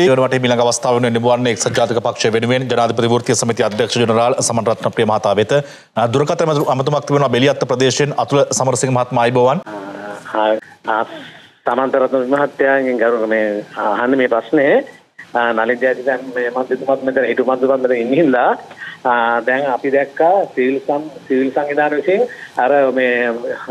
වනට මිළඟ අවස්ථාව වෙනුවෙන් නිබුවන්නේ එක්සත් ජාතික පක්ෂය වෙනුවෙන් ජනාධිපති වෘත්තීය සමිතිය අධ්‍යක්ෂ ජනරාල් සමන් රත්නප්‍රිය මහතා වෙත දුරකථන අමතුමක් තිබෙනවා බෙලියත්ත ප්‍රදේශයෙන් අතුල සමරසිංහ මහත්මයා. ආයිබෝවන් සමන්තරත්න මහත්තයාගෙන් ගරු මේ අහන්න මේ ප්‍රශ්නේ නලින් ජයතිසන් මේ මන්ත්‍රීතුමත් මෙතන හිටු මන්ත්‍රීතුමත් මෙතන ඉන්න හින්දා දැන් අපි දැක්කා සිවිල් සම් සිවිල් සංවිධාන විසින් අර මේ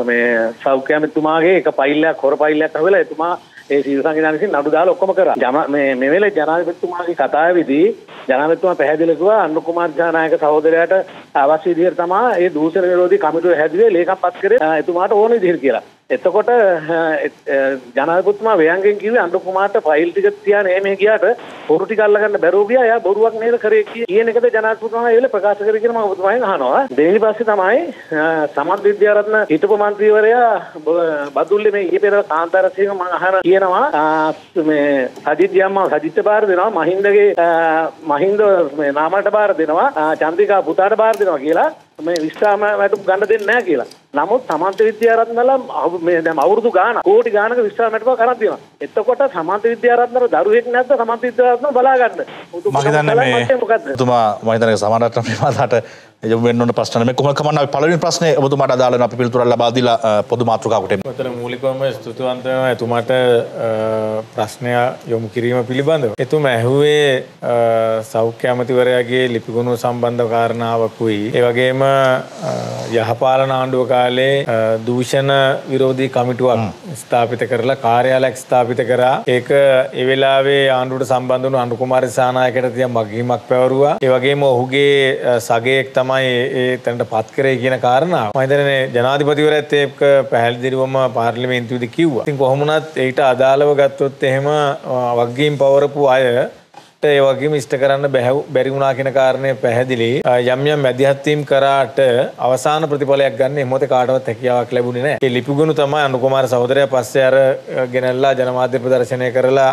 මේ සෞඛ්‍ය අමාත්‍යතුමාගේ එක පයිල්ලයක් හොර පයිල්ලයක් අහුවෙලා එතුමා ඒ සිවිල් සංවිධාන විසින් නඩු දාලා ඔක්කොම කරා. ජන මේ මේ වෙලේ ජනාධිපතිතුමාගේ කතාවේදී ජනාධිපතිතුමා පැහැදිලි කළා අනුර කුමාර ජනායක සහෝදරයාට අවශ්‍ය විදිහට තමයි ඒ දූෂණ විරෝධී කමිටුව හැදුවේ ලේකම්පත් කරේ එතුමාට ඕන විදිහට කියලා. එතකොට ජනාධිපතිතුමා ව්‍යංගෙන් කිව්වේ අනුර කුමාරට ෆයිල් ටික තියාන එමේ ගියාට බොරු ටික අල්ලගන්න බැරුව ගියා. එයා බොරුවක් නේද කරේ කියන එකද ජනාධිපතිතුමා ඒ වෙලේ ප්‍රකාශ කරේ කියලා මම ඔබතුමාගෙන් අහනවා. දෙවෙනි පස්සේ තමයි සමත් විද්‍යාරත්න හිටපු මන්ත්‍රීවරයා බදුල්ලේ මේ ඊයේ පෙරේද කාන්තාරසිංහ මම අහන කියනවා මේ සජිත් යම්මා සජිත් බාර දෙනවා මහින්දගේ මහින්ද මේ නාමලට බාර දෙනවා චන්ද්‍රිකා පුතාට බාර දෙනවා කියලා මේ විශ්‍රාම වැටුප් ගන්න දෙන්නේ නැහැ කියලා. නමුත් සමන්ත විද්‍යාරත්නල මේ දැන් අවුරුදු ගාන කෝටි ගානක විශ්‍රාම වැටුපක් කරන් තියෙනවා. එතකොට සමන්ත විද්‍යාරත්නල දරුවෙක් නැද්ද සමන්ත විද්‍යාරත්නල බලා ගන්න. මම හිතන්නේ මේ ඔබතුමා මම හිතන්නේ සමන්රත්න ප්‍රේමදාට යොමු වෙන්න ඕන ප්‍රශ්න නෙමෙයි කොහොම කමන්න අපි පළවෙනි ප්‍රශ්නේ ඔබතුමාට අදාළ වෙන අපි පිළිතුරක් ලබා දීලා පොදු මාතෘකාවකට. මෙතන මූලිකවම ස්තුතිවන්ත වෙනවා එතුමාට ප්‍රශ්නය යොමු කිරීම පිළිබඳව. එතුමා ඇහුවේ සෞඛ්‍ය අමාත්‍යවරයාගේ ලිපිගුණ සම්බන්ධ කාරණාවකුයි. ඒ වගේම යහපාලන ආණ්ඩුව කාලේ දූෂණ විරෝධී කමිටුවක් ස්ථාපිත කරලා කාර්යාලයක් ස්ථාපිත කරා. ඒක ඒ වෙලාවේ ආණ්ඩුවට සම්බන්ධ වුණු අනුර කුමාර දිසානායකට තියා මගීමක් පැවරුවා. ඒ වගේම ඔහුගේ සගයෙක් තමයි ඒ තැනට පත් කරේ කියන කාරණාව. මම හිතන්නේ ජනාධිපතිවරයාත් ඒක පැහැදිලිවම පාර්ලිමේන්තුවේදී කිව්වා. ඉතින් කොහොම වුණත් ඊට අදාළව ගත්තොත් එහෙම වගකීම් පවරපු අය ඒ වගේම ඉෂ්ට කරන්න බැරි වුණා කියන කාරණය පැහැදිලි. යම් යම් මැදිහත්වීම් කරාට අවසාන ප්‍රතිඵලයක් ගන්න එහෙම මොතේ කාටවත් හැකියාවක් ලැබුණේ නැහැ. ඒ ලිපිගුණ තමයි අනුකුමාර සහෝදරයා පස්සේ අර ගෙනල්ලා ජනමාධ්‍ය ප්‍රදර්ශනය කරලා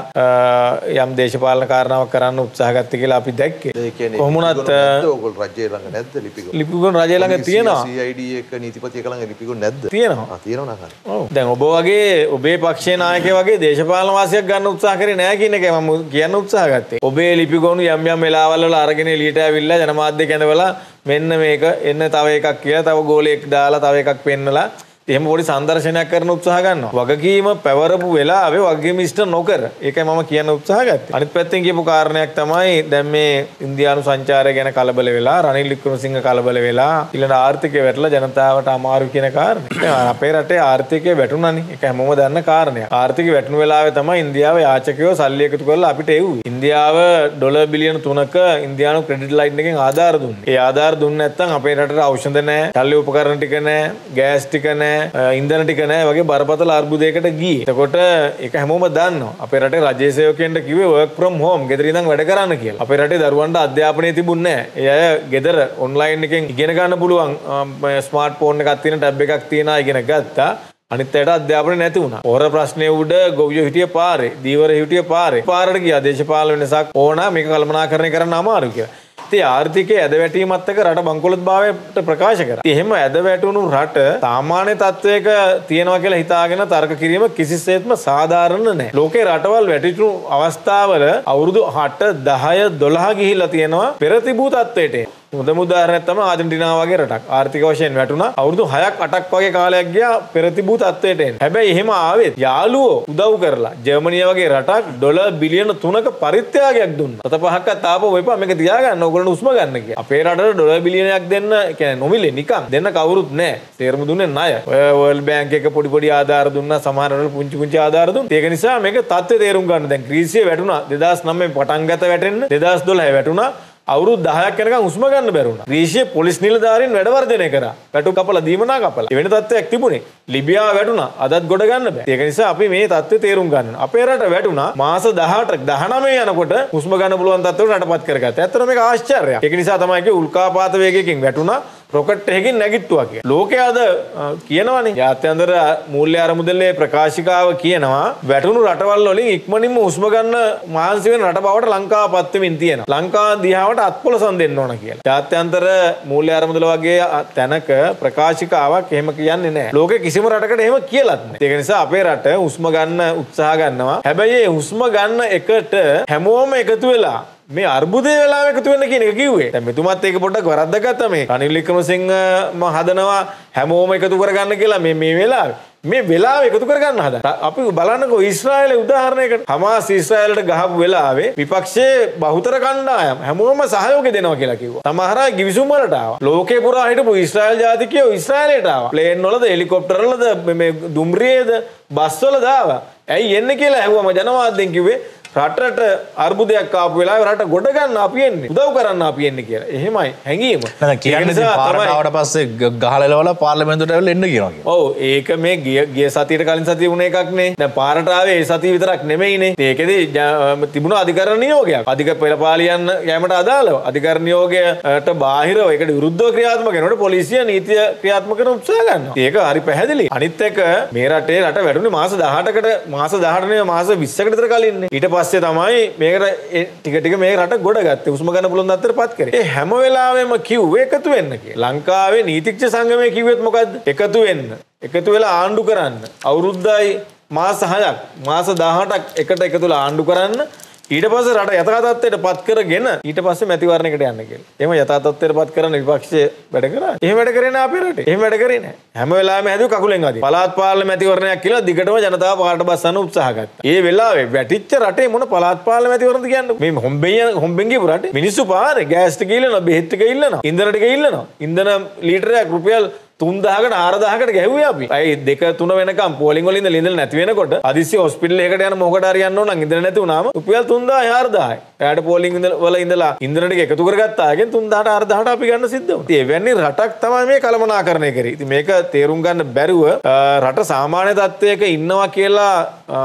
යම් දේශපාලන කාරණාවක් කරන්න උත්සාහ ගත්තේ කියලා අපි දැක්කේ. කොහොම වුණත් ඕගොල්ලෝ රජය ළඟ නැද්ද ලිපිගුණ? ලිපිගුණ රජය ළඟ තියෙනවා. CID එක නීතිපතියක ළඟ ලිපිගුණ නැද්ද? තියෙනවා. තියෙනවා නේද? ඔව්. දැන් ඔබ වගේ ඔබේ පක්ෂයේ නායකයෙක් වගේ දේශපාලන වාසියක් ගන්න උත්සාහ කරේ නැහැ කියන එකයි මම කියන්න උත්සාහ ගත්තේ. ඔබේ ලිපිගොනු යම් යම් වෙලාවල් වල අරගෙන එළියට ඇවිල්ලා ජනමාධ්‍ය කැඳවලා මෙන්න මේක එන්න තව එකක් කියලා තව ගෝලයක් දාලා තව එකක් පෙන්නලා එහෙම පොඩි සංදර්ශනයක් කරන උත්සාහ ගන්නවා. වගකීම පැවරපු වෙලාවේ වගකීම ඉෂ්ට නොකර. ඒකයි මම කියන්න උත්සාහ ගත්තේ. අනිත් පැත්තෙන් කියපු කාරණයක් තමයි දැන් මේ ඉන්දියානු සංචාරය ගැන කලබල වෙලා රනිල් වික්‍රමසිංහ කලබල වෙලා ඊළඟ ආර්ථිකය වැටලා ජනතාවට අමාරු කියන කාරණේ. අපේ රටේ ආර්ථිකය වැටුණානේ. ඒක හැමෝම දන්න කාරණයක්. ආර්ථිකය වැටුණු වෙලාවේ තමයි ඉන්දියාව යාචකයෝ සල්ලි එකතු කරලා අපිට එව්වේ. ඉන්දියාව ඩොලර් බිලියන 3ක ඉන්දියානු ක්‍රෙඩිට් ලයින් එකෙන් ආධාර දුන්නේ. ඒ ආධාර දුන්නේ නැත්නම් අපේ රටට ඖෂධ නැහැ, ශල්‍ය උපකරණ ටික නැහැ, ගෑස් ටික නැහැ, ඉන්දන ටික නෑ වගේ බරපතල අර්බුදයකට ගියේ. එතකොට ඒක හැමෝම දන්නවා. අපේ රටේ රජයේ සේවකයන්ට කිව්වේ work from home ගෙදර ඉඳන් වැඩ කරන්න කියලා. අපේ රටේ දරුවන්ට අධ්‍යාපනය තිබුණේ නෑ. ඒ අය ගෙදර ඔන්ලයින් එකෙන් ඉගෙන ගන්න පුළුවන් ස්මාර්ට් ෆෝන් එකක් තියෙන ටැබ් එකක් තියෙනවා ඉගෙන ගත්තා. අනිත් අයට අධ්‍යාපනය නැති වුණා. පොර ප්‍රශ්නය උඩ ගොවියෝ හිටිය පාරේ, දීවර හිටිය පාරේ. පාරට ගියා දේශපාලන වෙනසක් ඕන මේක කළමනාකරණය කරන්න අමාරු කියලා. ඉතින් ආර්ථිකයේ ඇද වැටීමත් එක්ක රට බංකොලොත් භාවයට ප්‍රකාශ කරා. ඉතින් එහෙම ඇද වැටුණු රට සාමාන්‍ය තත්වයක තියෙනවා කියලා හිතාගෙන තර්ක කිරීම කිසිසේත්ම සාධාරණ නැහැ. ලෝකේ රටවල් වැටිච්චු අවස්ථාවල අවුරුදු 8 10 12 ගිහිල්ලා තියෙනවා පෙර තිබූ තත්වයට. හොඳම උදාහරණයක් තමයි ආජන්ටිනාව වගේ රටක්. ආර්ථික වශයෙන් වැටුණා. අවුරුදු 6ක් 8ක් වගේ කාලයක් ගියා පෙර තිබූ තත්වයට එන්න. හැබැයි එහෙම ආවෙත් යාළුවෝ උදව් කරලා ජර්මනිය වගේ රටක් ඩොලර් බිලියන 3ක පරිත්‍යාගයක් දුන්නා. තත පහක්වත් ආපහු වෙපා මේක තියාගන්න ඕගොල්ලෝ උස්ම ගන්න කියලා. අපේ රටට ඩොලර් බිලියනයක් දෙන්න කියන්නේ නොමිලේ නිකන් දෙන්න කවුරුත් නැහැ. තේරුම දුන්නේ ණය. ඔය වර්ල්ඩ් බැංක් එක පොඩි පොඩි ආධාර දුන්නා සමහර රටවල පුංචි පුංචි ආධාර දුන්නා. ඒක නිසා මේක තත්ත්වය තේරුම් ගන්න. දැන් ක්‍රීසිය වැටුණා 2009 පටන් ගත වැටෙන්න 2012 වැටුණා. අවුරුදු 10ක් යනකම් උස්ම ගන්න බැරුණා. ග්‍රීසිය පොලිස් නිලධාරීන් වැඩ වර්ධනය කරා. වැටු කපලා දීමනා කපලා. එවැනි තත්ත්වයක් තිබුණේ. ලිබියාව වැටුණා. අදත් ගොඩ ගන්න බෑ. ඒක නිසා අපි මේ තත්ත්වය තේරුම් ගන්න. අපේ රට වැටුණා මාස 18ක් 19 යනකොට උස්ම ගන්න පුළුවන් තත්ත්වයට රටපත් කරගත්තා. ඇත්තට මේක ආශ්චර්යයක්. ඒක නිසා තමයි කිව්වේ උල්කාපාත වේගයකින් වැටුණා. රොකට් එකකින් නැගිට්ටුවා කිය. ලෝකයේ අද අ, කියනවනේ ජාත්‍යන්තර මූල්‍ය අරමුදලේ ප්‍රකාශිකාව කියනවා වැටුණු රටවල් වලින් ඉක්මනින්ම හුස්ම ගන්න මහන්සි වෙන රට බවට ලංකාව පත් වෙමින් තියෙනවා. ලංකාව දිහාවට අත්පොලසන් දෙන්න ඕන කියලා. ජාත්‍යන්තර මූල්‍ය අරමුදල වගේ අ, තැනක ප්‍රකාශිකාවක් එහෙම කියන්නේ නැහැ. ලෝකේ කිසිම රටකට එහෙම කියලත් නැහැ. ඒක නිසා අපේ රට හුස්ම ගන්න උත්සාහ ගන්නවා. හැබැයි ඒ හුස්ම ගන්න එකට හැමෝම එකතු වෙලා මේ අර්බුදය වෙලා එකතු වෙන්න කියන එක කිව්වේ. දැන් මෙතුමත් ඒක පොඩ්ඩක් වරද්දාගත්තා මේ. රනිල් වික්‍රමසිංහ ම හදනවා හැමෝම එකතු කරගන්න කියලා මේ මේ වෙලාවේ. මේ වෙලාව එකතු කරගන්න හදන. අපි බලන්නකෝ ඊශ්‍රායලයේ උදාහරණයකට හමාස් ඊශ්‍රායලට ගහපු වෙලාවේ විපක්ෂයේ බහුතර කණ්ඩායම් හැමෝම සහයෝගය දෙනවා කියලා කිව්වා. සමහර අය ගිවිසුම් වලට ආවා. ලෝකේ පුරා හිටපු ඊශ්‍රායල් ජාතිකයෝ ඊශ්‍රායලයට ආවා. ප්ලේන් වලද හෙලිකොප්ටර් වලද මේ- මේ දුම්රියේද බස් වලද ආවා. ඇයි එන්නේ කියලා ඇහුවම ජනවාදයෙන් කිව්වේ රටට අර්බුදයක් ආපු වෙලාවේ රට ගොඩ ගන්න අපි එන්නේ උදව් කරන්න අපි එන්නේ කියලා. එහෙමයි හැංගීම. කියන්නේ පාරට පස්සේ ග- ගහලලවලා පාර්ලිමේන්තුවට ඇවිල්ලා එන්න කියනවා. ඔව් ඒක මේ ගිය ගිය සතියට කලින් සතිය වුණ එකක්නේ. දැන් පාරට ආවේ ඒ සතිය විතරක් නෙමෙයිනේ. ඒකෙදි තිබුණ අධිකරණ නියෝගයක්. අධික පෙළපාලියන් යෑමට අදාළව අධිකරණ නියෝගයට බාහිරව ඒකට විරුද්ධව ක්‍රියාත්මක වෙනකොට පොලිසිය නීතිය ක්‍රියාත්මක කරන උත්සාහ ගන්නවා. ඒක හරි පැහැදිලි. අනිත් එක මේ රටේ රට වැඩුණේ මාස 18කට මාස 18 නෙවෙයි මාස 20කට විතර කලින්නේ. ඊට පස්සේ තමයි මේකට ඒ ටික ටික මේ රට ගොඩ ගත්තේ. උස්ම ගන්න පුළුවන් තත්ත්වයට පත් කරේ. ඒ හැම වෙලාවෙම කිව්වේ එකතු වෙන්න කියලා. ලංකාවේ නීතිඥ සංගමය කිව්වෙත් මොකද්ද? එකතු වෙන්න. එකතු වෙලා ආණ්ඩු කරන්න. අවුරුද්දයි මාස 6ක් මාස 18ක් එකට එකතු වෙලා ආණ්ඩු කරන්න. ඊට පස්සේ රට යථා තත්ත්වයට පත් කරගෙන ඊට පස්සේ මැතිවරණයකට යන්න කියලා. එහෙම යථා තත්ත්වයට පත් කරන විපක්ෂය වැඩ කරා. එහෙම වැඩ කරේ නෑ අපේ රටේ. එහෙම වැඩ කරේ නෑ. හැම වෙලාවෙම හැදුව කකුලෙන් අදින. පළාත් පාලන මැතිවරණයක් කියලා දිගටම ජනතාව පාට බස්සන්න උත්සාහ ගත්තා. ඒ වෙලාවේ වැටිච්ච රටේ මොන පළාත් පාලන මැතිවරණද කියන්නේ? මේ හොම්බෙන් හොම්බෙන් ගිහපු රටේ මිනිස්සු පාරේ ගෑස් ටික ඉල්ලනවා, බෙහෙත් ටික ඉල්ලනවා, ඉන්ධන ටික ඉල්ලනවා. ඉන්ධන ලීටරයක් රුපියල් තුන්දාහකට ආරදාහකට ගැහුවේ අපි. අයි දෙක තුන වෙනකම් පෝලිං වලින් ඉඳලා ඉඳලා නැති වෙනකොට අදිසි හොස්පිටල් එකකට යන මොකට හරි යන්න ඕන නම් ඉඳලා නැති වුණාම රුපියල් 3000 4000යි. එයාට පෝලිං ඉඳලා වල ඉඳලා ඉන්ධන ටික එකතු කරගත්තා. ඒකෙන් 3000ට 4000ට අපි ගන්න සිද්ධ වුණා. ඉතින් එවැනි රටක් තමයි මේ කළමනාකරණය කරේ. ඉතින් මේක තේරුම් ගන්න බැරුව අ, රට සාමාන්‍ය තත්ත්වයක ඉන්නවා කියලා අ,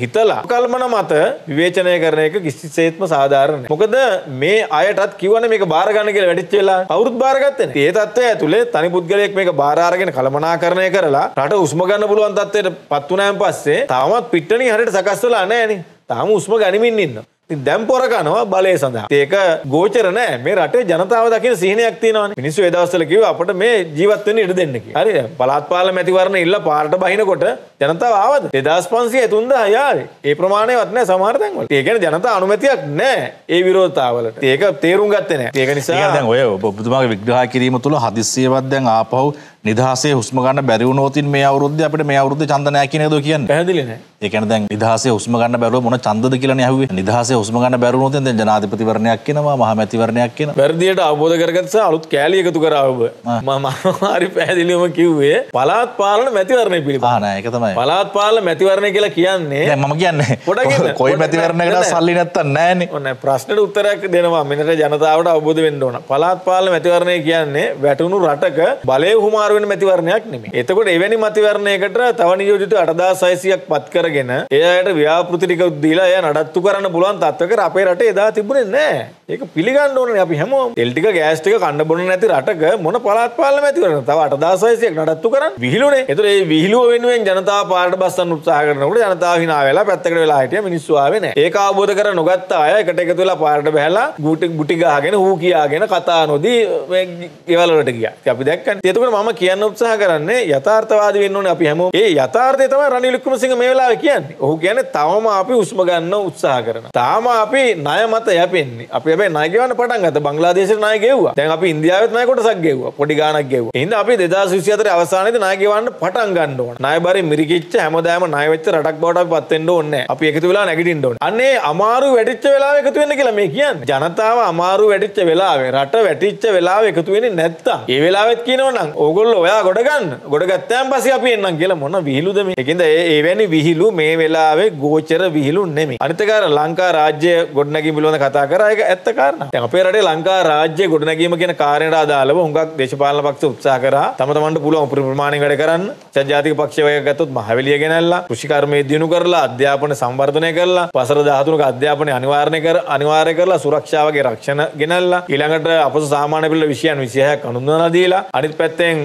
හිතලා කල්පන මත විවේචනය කරන එක කිසිසේත්ම සාධාරණ නැහැ. මොකද මේ අයටත් කිව්වනේ මේක බාර ගන්න කියලා වැඩිච්ච වෙලා කවුරුත් බාරගත්තේ නැහැ. ඒ තත්ත්වය ඇතුලේ තනි පුද්ගලයෙක් මේක බාර අරගෙන කළමනාකරණය කරලා රට උස්ම ගන්න පුළුවන් තත්ත්වයට පත් වුණාන් පස්සේ තාමත් පිට්ටනිය හරියට සකස් වෙලා නැහැනේ. තාම උස්ම ගනිමින් ඉන්නවා. ඉතින් දැන් පොර කනවා බලය සඳහා. ඒක ගෝචර නෑ. මේ රටේ ජනතාව දකින සිහිනයක් තියෙනවානේ. මිනිස්සු ඒ දවස්වල කිව්වා අපිට මේ ජීවත් වෙන්න ඉඩ දෙන්න කියලා. හරිද? පළාත් පාලන මැතිවරණ ඉල්ල පාරට බහිනකොට ජනතාව ආවද? 2500 3000 යාවේ. ඒ ප්‍රමාණයවත් නෑ සමහර තැන්වල. ඒ කියන්නේ ජනතා අනුමැතියක් නෑ ඒ විරෝධතාවලට. ඒක තේරුම් ගත්තේ නෑ. ඒක ඒ කියන්නේ නිසා දැන් ඔය ඔබ- ඔබතුමාගේ විග්‍රහ කිරීම තුළ හදිස්සියවත් දැන් ආපහු නිදහසේ හුස්ම ගන්න බැරි වුණොතින් මේ අවුරුද්දේ අපිට මේ අවුරුද්දේ ඡන්ද නැහැ කියන එකද කියන්නේ? පැහැදිලි නෑ. ඒ කියන්නේ දැන් නිදහසේ හුස්ම ගන්න බැරුව මොන ඡන්දද කියලානේ ඇහුවේ. නිදහසේ හුස්ම ගන්න බැරුව වුණොත් දැන් ජනාධිපතිවරණයක් එනවා, මහා මැතිවරණයක් එනවා. වැරදියට අවබෝධ කරගත්ත අලුත් කෑලි එකතු කරා ඔබ. මම හරි පැහැදිලිවම කිව්වේ පළාත් පාලන මැතිවරණය පිළිබඳව. ආ නෑ ඒක තමයි. පළාත් පාලන මැතිවරණය කියලා කියන්නේ දැන් මම කියන්නේ පොඩක්. කොයි මැතිවරණයකට. සල්ලි නැත්තම් නෑනේ. ඔන්න ප්‍රශ්නට උත්තරයක් දෙනවා මෙන්නට ජනතාවට අවබෝධ වෙන්න ඕන. පළාත් පාලන මැතිවරණය කියන්නේ වැටුණු රටක බලය හුමාරු වෙන මැතිවරණයක් නෙමෙයි. එතකොට එවැනි මැතිවරණයකට තව නියෝජිත 8600ක් පත් කරගෙන ඒ අයට ව්‍යාපෘති ටික දීලා එය නඩත්තු කරන්න පුළුවන් තත්ත්වයකට අපේ රටේ එදා තිබුණේ නැහැ. ඒක පිළිගන්න ඕනේ අපි හැමෝම. තෙල් ටික ගෑස් ටික කන්න බොන්න නැති රටක මොන පළාත් පාලන මැතිවරණ තව 8600ක් නඩත්තු කරන්න විහිළුනේ. ඒතර ඒ විහිළුව වෙනුවෙන් ජනතාව පාරට බස්සන්න උත්සාහ කරනකොට ජනතාව hina වෙලා පැත්තකට වෙලා හිටියා මිනිස්සු ආවේ නැහැ. ඒක අවබෝධ කර නොගත්ත අය එකට එකතු වෙලා පාරට බහැලා ගුටි ගුටි ගහගෙන හූ කියාගෙන කතා නොදී මේ ගෙවල් වලට ගියා. ඉතින් අපි දැක්කනේ. එතකොට මම කියන්න උත්සාහ කරන්නේ යථාර්ථවාදී වෙන්න ඕනේ අපි හැමෝම. ඒ යථාර්ථය තමයි රනිල් වික්‍රමසිංහ මේ වෙලාවේ කියන්නේ. ඔහු කියන්නේ තවම අපි උස්ම ගන්න උත්සාහ කරනවා. තාම අපි ණය මත යැපෙන්නේ. අපි හැබැයි ණය ගෙවන්න පටන් ගත්තා. බංග්ලාදේශෙට ණය ගෙව්වා. දැන් අපි ඉන්දියාවෙත් ණය කොටසක් ගෙව්වා. පොඩි ගාණක් ගෙව්වා. එහෙනම් අපි 2024 අවසානයේදී ණය ගෙවන්න පටන් ගන්න ඕන. ණය බරේ මිරිකිච්ච හැමදාම ණය වෙච්ච රටක් බවට අපි පත් වෙන්න ඕනේ නැහැ. අපි එකතු වෙලා නැගිටින්න ඕනේ. අන්නේ අමාරු වැටිච්ච වෙලාවෙ එකතු වෙන්න කියලා මේ කියන්නේ. ජනතාව අමාරු වැටිච්ච වෙලාවේ රට වැටිච්ච වෙලාවෙ එකතු වෙන්නේ නැත්තම් ඒ වෙලාවෙත් කියනවනම් ඕගොල්ලෝ ඔගොල්ලෝ ඔයා ගොඩ ගන්න. ගොඩ ගත්තයන් පස්සේ අපි එන්නම් කියලා මොන විහිළුද මේ? ඒකින්ද ඒ එවැනි විහිළු මේ වෙලාවේ ගෝචර විහිළු නෙමෙයි. අනිත් එක අර ලංකා රාජ්‍ය ගොඩනැගීම පිළිබඳ කතා කරා. ඒක ඇත්ත කාරණා. දැන් අපේ රටේ ලංකා රාජ්‍ය ගොඩනැගීම කියන කාර්යයට අදාළව හුඟක් දේශපාලන පක්ෂ උත්සාහ කරා. තම තමන්ට පුළුවන් උපරිම ප්‍රමාණයෙන් වැඩ කරන්න. ජාතික පක්ෂ වගේ ගත්තොත් මහවැලිය ගෙනල්ලා කෘෂිකර්මයේ දිනු කරලා අධ්‍යාපන සංවර්ධනය කරලා වසර 13ක අධ්‍යාපනය අනිවාර්ය කර අනිවාර්ය කරලා සුරක්ෂාවගේ රක්ෂණ ගෙනල්ලා ඊළඟට අපස සාමාන්‍ය පිළ විෂයන් 26ක් අනුන්වලා දීලා අනිත් පැත්තෙන්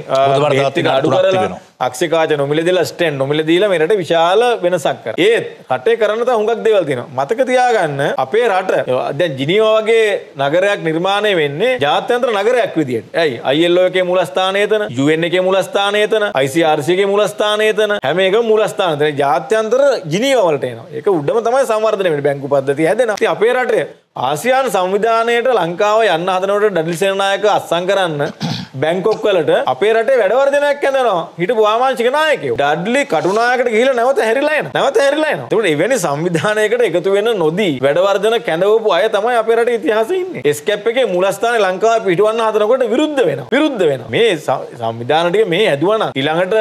අක්ෂිකාච නොමිල දීලා ස්ටෙන් නොමිල දීලා මේ රටේ විශාල වෙනසක් කරා. ඒත් රටේ කරන්න තව හුඟක් දේවල් තියෙනවා. මතක තියාගන්න අපේ රට දැන් ජිනීවා වගේ නගරයක් නිර්මාණය වෙන්නේ ජාත්‍යන්තර නගරයක් විදියට. ඇයි ILO එකේ මූලස්ථානය එතන, UN එකේ මූලස්ථානය එතන, ICRC එකේ මූලස්ථානය එතන. හැම එකම මූලස්ථාන එතන. ජාත්‍යන්තර ජිනීවා වලට එනවා. ඒක උඩම තමයි සංවර්ධනය වෙන්නේ. බැංකු පද්ධතිය හැදෙනවා. ඉතින් අපේ රටේ ආසියානු සංවිධානයට ලංකාව යන්න හදනකොට ඩඩ්ලි සේනානායක අත්සන් කරන්න බැංකොක් වලට අපේ රටේ වැඩවර්ධනයක් ඇඳනවා. හිටපු වාමාංශික නායකයෝ. ඩඩ්ලි කටුනායකට ගිහිල්ලා නැවත හැරිලා එනවා. නැවත හැරිලා එනවා. ඒකට එවැනි සංවිධානයකට එකතු වෙන්න නොදී වැඩවර්ධන කැඳවපු අය තමයි අපේ රටේ ඉතිහාසයේ ඉන්නේ. එස්කැප් එකේ මූලස්ථානේ ලංකාවේ පිටවන්න හදනකොට විරුද්ධ වෙනවා. විරුද්ධ වෙනවා. මේ ස- සංවිධාන ටික මේ ඇදුවා නම් ඊළඟට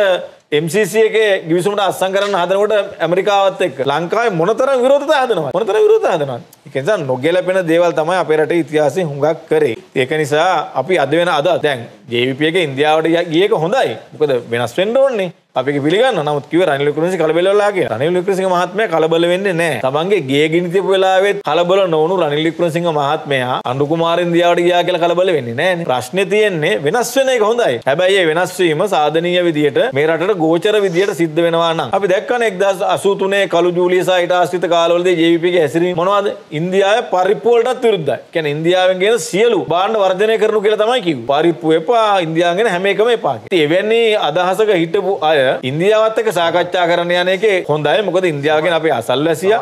MCC එකේ ගිවිසුමට අත්සන් කරන්න හදනකොට ඇමරිකාවත් එක්ක ලංකාවේ මොනතරම් විරෝධතා හදනවා? මොනතරම් විරෝධතා හදනවා? ඒක නිසා නොගැලපෙන දේවල් තමයි අපේ රටේ ඉතිහාසයේ හුඟක් කරේ. ඒක නිසා අපි අද වෙන අද දැන් JVP එක ඉන්දියාවට ගිය- ගිය එක හොඳයි. මොකද වෙනස් වෙන්න ඕනේ අපි ඒක පිළිගන්න. නමුත් කිව්ව රනිල් වික්‍රමසිංහ කලබල වෙලා කියලා. රනිල් වික්‍රමසිංහ මහත්මයා කලබල වෙන්නේ නැහැ. තමන්ගේ ගේ ගිනි තියපු වෙලාවෙත් කලබල නොවුණු රනිල් වික්‍රමසිංහ මහත්මයා අනුරු කුමාර ඉන්දියාවට ගියා කියලා කලබල වෙන්නේ නැහැ ප්‍රශ්නේ තියෙන්නේ වෙනස් වෙන එක හොඳයි. හැබැයි ඒ වෙනස් වීම සාධනීය විදියට මේ රටට ගෝචර විදියට සිද්ධ වෙනවා නම්. අපි දැක්කනේ 1983 කළු ජූලිය සහ ඊට ආශ්‍රිත කාලවලදී JVP ගේ හැසිරීම මොනවද? ඉන්දියාවේ පරිප්පු වලටත් විරුද්ධයි. කියන්නේ ඉන්දියාවෙන් ගෙන සියලු භාණ්ඩ වර්ධනය කරනු කියලා තමයි කිව්වේ. පරිප්පු එපා ඉන්දියාවෙන් ගෙන හැම එකම එපා කියලා. ඉතින් එවැනි අදහසක හිටපු අය ඉන්දියාවත් එක්ක සාකච්ඡා කරන්න යන එකේ හොඳයි මොකද ඉන්දියාව කියන අපේ අසල්වැසියා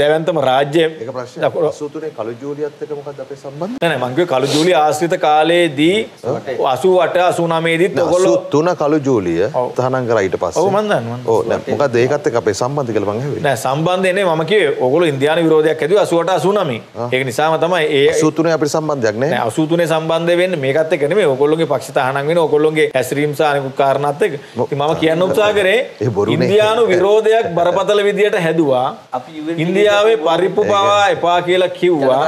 දැවැන්තම රාජ්‍ය ඒක ප්‍රශ්නයක් 83 කළු ජූලියත් එක්ක මොකක්ද අපේ සම්බන්ධය? නෑ නෑ මං කිව්වේ කළු ජූලිය ආශ්‍රිත කාලේදී 88 89 දීත් ඔයගොල්ලෝ 83 කළු ජූලිය තහනම් කරා ඊට පස්සේ. ඔව් මන් දන්නවා, ඔව් නෑ මොකක්ද ඒකත් එක්ක අපේ සම්බන්ධය කියලා මං ඇහුවේ. නෑ සම්බන්ධය නේ මම කිව්වේ ඔයගොල්ලෝ ඉන්දියානු විරෝධයක් ඇදුවේ 88 89 ඒක නිසාම තමයි ඒ 83 අපිට සම්බන්ධයක් නෑ. නෑ 83 සම්බන්ධ වෙන්නේ මේකත් එක්ක නෙමෙයි ඔයගොල්ලෝගේ පක්ෂ තහනම් වෙන ඔයගොල්ලෝගේ හැසිරීම් සහ අනිකුත් කාරණාත් එක්ක මම කියන්න උත්සාහ කරේ. ඉන්දියානු විරෝධයක් බරපතල විදියට හැදුවා. ඉන්දියාවේ පරිප්පු පවා එපා කියලා කිව්වා.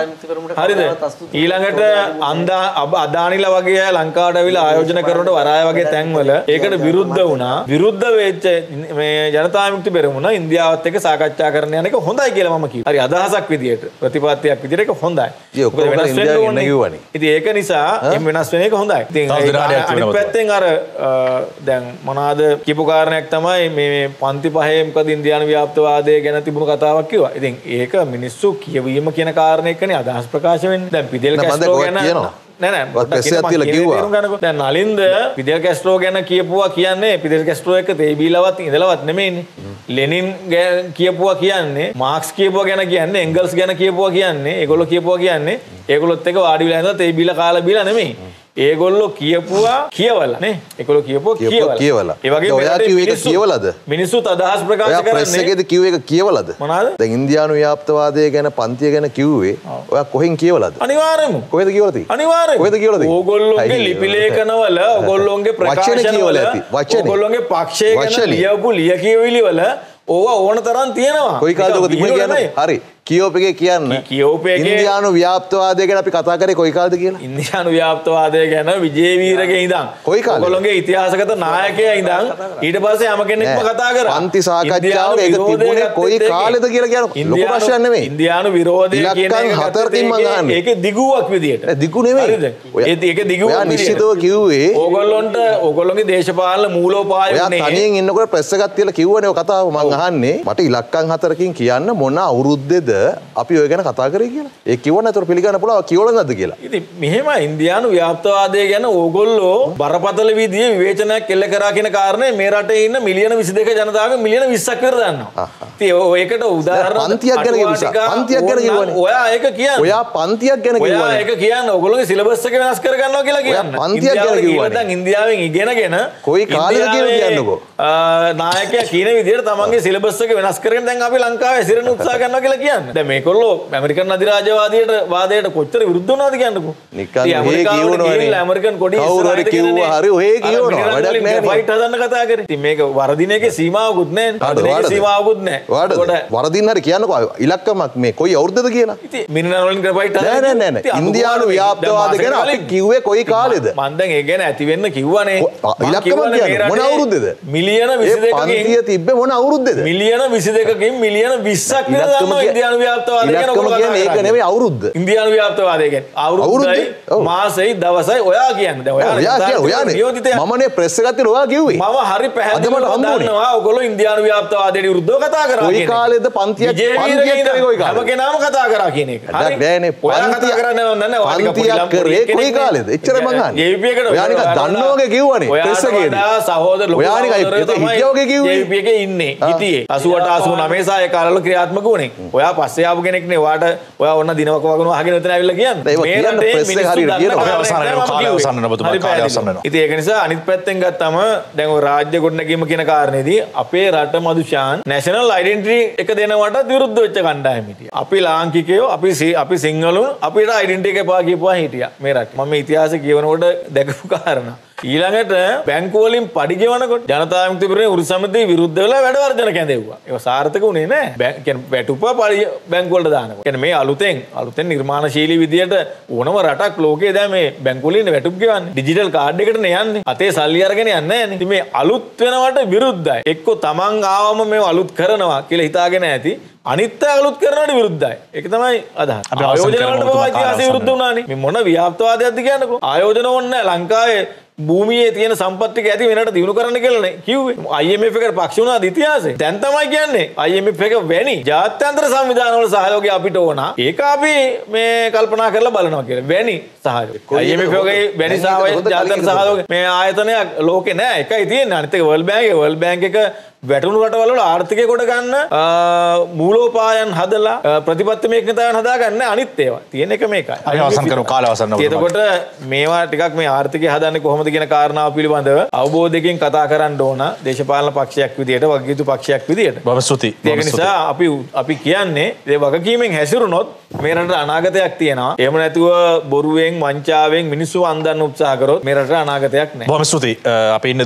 හරිද? ඊළඟට අන්දා අබ- අදානිලා වගේ අය ලංකාවට ඇවිල්ලා ආයෝජන කරනකොට වරාය වගේ තැන්වල ඒකට විරුද්ධ වුණා. විරුද්ධ වෙච්ච මේ ජනතා විමුක්ති පෙරමුණ ඉන්දියාවත් එක්ක සාකච්ඡා කරන්න යන එක හොඳයි කියලා මම කිව්වා. හරි අදහසක් විදියට ප්‍රතිපත්තියක් විදියට ඒක හොඳයි. ඉතින් ඒක නිසා එම් වෙනස් වෙන එක හොඳයි. ඉතින් අනිත්. පැත්තෙන් අර දැන් මොනවාද කියපු කාරණයක් තමයි මේ පන්ති පහේ මොකද ඉන්දියානු ව්‍යාප්තවාදය ගැන තිබුණු කතාවක් කිව්වා. ඉතින් ඒක මිනිස්සු කියවීම කියන කාරණයකනේ අදහස් ප්‍රකාශ වෙන්නේ. දැන් පිදෙල් ගැන. නෑ දේ නලින්ද පිදෙල් කැස්ට්‍රෝ ගැන කියපුවා කියන්නේ පිදෙල් කැස්ට්‍රෝ එක තේබීලවත් ඉඳලවත් නෙමෙයිනේ. ලෙනින් කියපුවා කියන්නේ මාක්ස් කියපුවා ගැන කියන්නේ එංගල්ස් ගැන කියපුවා කියන්නේ ඒගොල්ලෝ කියපුවා කියන්නේ ඒගොල්ලොත් එක වාඩි වෙලා ඉඳලා තේබීලා කාලා බීලා නෙමෙයි. ඒගොල්ලෝ කියපුවා කියවලා නේ ඒගොල්ලෝ කියපුවා කියවලා කියවලා. ඒ වගේ ඔයා කිව්ව එක කියවලාද? මිනිස්සුත් අදහස් ප්‍රකාශ ඔයා ප්‍රෙස් කරන්නේ එකේද කිව්ව එක කියවලාද? මොනවාද? දැන් ඉන්දියානු ව්‍යාප්තවාදය ගැන පන්තිය ගැන කිව්වේ ඔයා කොහෙන් කියවලාද? අනිවාර්යයෙන්ම කොහෙද කියවලා තියෙන්නේ? අනිවාර්යෙන් කොහෙද කියවලා තියෙන්නේ? ඕගොල්ලෝගේ. ලිපි ලේඛනවල ඕගොල්ලෝගේ ප්‍රකාශන කියවලා වල. ඕගොල්ලෝගේ පක්ෂය ගැන. ලියපු ලියකියවිලි වල ඕවා ඕන තරම් තියෙනවා කොයි නිකන් තිබුණේ කියන්නේ? හරි. කියෝප එකේ කියන්න. කි- කියෝප එකේ- ඉන්දියානු ව්‍යාප්තවාදය ගැන අපි කතා කරේ කොයි කාලද කියලා? ඉන්දියානු ව්‍යාප්තවාදය ගැන විජේවීරගේ ඉඳන් කොයි කාලේ? ඔයගොල්ලෝගේ ඉතිහාසගත නායකයා ඉඳන් ඊට පස්සේ හැම කෙනෙක්ම. කතා කරා ඉන්දියානු ඒක විරෝධය තිබුණේ කොයි. කාලෙද කියලා කියන්න. ලොකු ප්‍රශ්නයක් නෙමෙයි. ඉන්දියානු විරෝධය කියන එක හතරකින් මං ඒකේ- අහන්නේ. ඒකේ දිගුවක් විදියට දිගු නෙමෙයි. ඒකේ දිගුවක්. නිශ්චිතව කිව්වේ ඕගොල්ලොන්ට ඕගොල්ලොන්ගේ දේශපාලන මූලෝපාය වුණේ තනියෙන් ඉන්නකොට ප්‍රෙස් එකක් තියලා කිව්වනේ ඔය කතාව මං අහන්නේ මට ඉලක්කම් හතරකින් කියන්න මොන අවුරුද්දේද අපි ඔය ගැන කතා කරේ කියලා. ඒ කිව්වනේ ඒතර පිළිගන්න පුළුවන් කියවල නැද්ද කියලා. ඉතින් මෙහෙම ඉන්දියානු ව්‍යාප්තවාදය ගැන ඕගොල්ලෝ බරපතල විදිහේ විවේචනයක් එල්ල කරා කියන කාරණේ මේ රටේ ඉන්න මිලියන 22 ජනතාවගේ මිලියන 20ක් විතර දන්නවා. ඉතින් ඔය- ඒකට උදාහරණ පන්තියක් ගැන පන්තියක් ගැන. ඔයා ඒක කියන්න. ඔයා පන්තියක් ගැන. ඒක කියන්න ඕගොල්ලෝගේ සිලබස් එක වෙනස් කර ගන්නවා කියලා කියන්න. පන්තියක් ගැන ඉන්දියාවෙන් ඉගෙනගෙන කොයි ඉන්දියාවේ, කියන්නකෝ. නායකයා කියන විදිහට තමන්ගේ සිලබස් එක වෙනස් කරගෙන දැන් අපි ලංකාවේ හැසිරෙන්න උත්සාහ කරනවා කියලා කියන්න. කියන්න දැන් මේකොල්ලෝ ඇමරිකන් අධිරාජ්‍යවාදයට වාදයට කොච්චර විරුද්ධ වුණාද කියන්නකෝ ඇමරිකන් ඉස්සරහට කිව්වා. හරි ඔහේ අර කියවනවා. මිනිරාල් වැඩක් වලින් නැහැ නේ. ෆයිට් හදන්න කතා කරේ මේක වරදින එකේ සීමාවකුත් වාඩද? සීමාවකුත් නැහැ වාඩද? ඒකට වරදින්න හරි කියන්නකෝ ඉලක්කමක් මේ කොයි අවුරුද්දද කියලා ඉතින් මිනිරාල් වලින් ෆයිට් නෑ නෑ නෑ නෑ ඉන්දියානු ව්‍යාප්තවාද ගැන අපි කිව්වේ කොයි කාලෙද මන් දැන් ඒ ගැන ඇති වෙන්න කිව්වනේ කො- මං ඉලක්කමක් කිව්වනේ කියන්නේ මේ මොන අවුරුද්දද? මිලියන ඒ 22කින් පන්තිය තිබ්බේ මොන අවුරුද්දද මිලියන 22කින් මිලියන 20ක් විතර ඉලක්කම දන්නවා කිය- ඉන්දියානු ව්‍යාප්තවාදය ඒක. නෙමෙයි අවුරුද්ද ඉන්දියානු ව්‍යාප්තවාදය ගැන අවුරුද්දයි. මාසෙයි දවසයි ඔයා කියන්නේ දැන් ඔයා ඔයා කිය ඔයානේ නියෝජිතයා මමනේ ප්‍රෙස් එක ගත්තේ ඔයා කිව්වේ මම හරි පැහැදිලිව අද මට හම්බුනේ. දන්නවා ඔයගොල්ලෝ ඉන්දියානු ව්‍යාප්තවාදයට විරුද්ධව කතා කරා. කාලෙද පන්තියක් විජේවීරගේ පන්තියක් කරේ කොයි ඉඳන් හැම කාලෙද කෙනාම කතා කරා කියන එක. වැඩක් නෑනේ. ඔයා කතා පන්තියක්- කරන්නේ පන්තියක් කරේ කොයි නේ. කාලෙද? එච්චර මං අහන්නේ. JVP එකට ඔයා නිකන් ඔයාට දන්නා වගේ කිව්වනේ. වඩා සහෝදර කිව්වේ. JVP එකේ ඉන්නේ. හිටියේ 88 89 සහ ඒ කාලවල ක්‍රියාත්මක වුණේ. ඔයා පස්සේ ආපු කෙනෙක් නේ. ඔයාට ඔයා ඔන්න දිනවක වගුණ අහගෙන එතන ඇවිල්ලා කියන්නේ. මේ රටේ මිනිස්සු හරියට දන්න කියනවා. කාරණයක් අවසන් වෙනවා, කාලය අවසන් වෙනවා. ඔබතුමා, කාලය. අවසන් වෙනවා. ඉතින් ඒක නිසා අනිත් පැත්තෙන් ගත්තම දැන් ඔය රාජ්‍ය ගොඩනැගීම කියන කාරණේදී අපේ රට මදුෂාන් නැෂනල් අයිඩෙන්ටිටි එක දෙනවට විරුද්ධ වෙච්ච කණ්ඩායම හිටියා. අපි ලාංකිකයෝ අපි අපි සිංහලුන් අපිට අයිඩෙන්ටිටි එක එපා කියපුවා හිටියා මේ රටේ. මම මේ ඉතිහාසය කියවනකොට දැකපු කාරණා. ඊළඟට බැංකු වලින් පඩි ගෙවනකොට ජනතා විමුක්ති පෙරමුණේ උරු සමිතිය විරුද්ධ වෙලා වැඩ වර්ජන කැඳෙව්වා. ඒක සාර්ථක වුණේ කියන්නේ වැටුප පඩි බැංකු වලට දානකොට. කියන්නේ මේ අලුතෙන් අලුතෙන් නිර්මාණශීලී විදියට ඕනම රටක් ලෝකයේ දැන් මේ බැංකු වලින් වැටුප් ගෙවන්නේ. ඩිජිටල් කාඩ් එකටනේ යන්නේ. අතේ සල්ලි අරගෙන යන්නේ නේ. ඉතින් මේ අලුත් වෙනවට විරුද්ධයි. එක්ක තමන් ආවම මේව අලුත් කරනවා කියලා හිතාගෙන ඇති. අනිත් අලුත් කරනවට විරුද්ධයි. ඒක තමයි අදහස. අපි අවසන් ආයෝජන කරමු. වලට පවා ඔබතුමා කාලය ඉතිහාසය අවසන් විරුද්ධ වුණානේ. මේ මොන ව්‍යාප්තවාදයක්ද කියන්නකෝ. ආයෝජන ඕනේ නැහැ. ලංකාවේ භූමියේ තියෙන සම්පත් ටික ඇති වෙනට දිනු කරන්න කියලානේ කිව්වේ. IMF එකට පක්ෂ වුණාද ඉතිහාසයේ? දැන් තමයි කියන්නේ IMF එක වැනි ජාත්‍යන්තර සංවිධානවල සහයෝගය අපිට ඕන. ඒක අපි මේ කල්පනා කරලා බලනවා කියලා. වැනි සහයෝගය. IMF වගේ වැනි සහයෝගය ජාත්‍යන්තර සහයෝගය මේ ආයතනයක් ලෝකේ නෑ. එකයි තියෙන්නේ. අනිත් එක World Bank එක World Bank එක වැටුණු රටවල වල ආර්ථිකය කොට ගන්න මූලෝපායන් හදලා අ, ප්‍රතිපත්තිමේකතාවන් හදාගන්න අනිත් ඒවා. තියෙන එක මේකයි. කාලය අවසන් වෙනවා. එතකොට මේවා ටිකක් මේ ආර්ථිකය හදන්නේ කොහොමද කියන කාරණාව පිළිබඳව අවබෝධයකින් කතා කරන්න ඕන දේශපාලන පක්ෂයක් විදියට වගකීතු පක්ෂයක් විදියට. බොහොම ස්තුතියි. ඒක. නිසා අපි අපි කියන්නේ ඒ වගකීමෙන් හැසිරුණොත් මේ රටට අනාගතයක් තියෙනවා. එහෙම නැතුව බොරුවෙන් වංචාවෙන් මිනිස්සු අන්දන්න උත්සාහ කරොත් මේ රටට අනාගතයක් නැහැ. බොහොම ස්තුතියි. අපි ඉන්න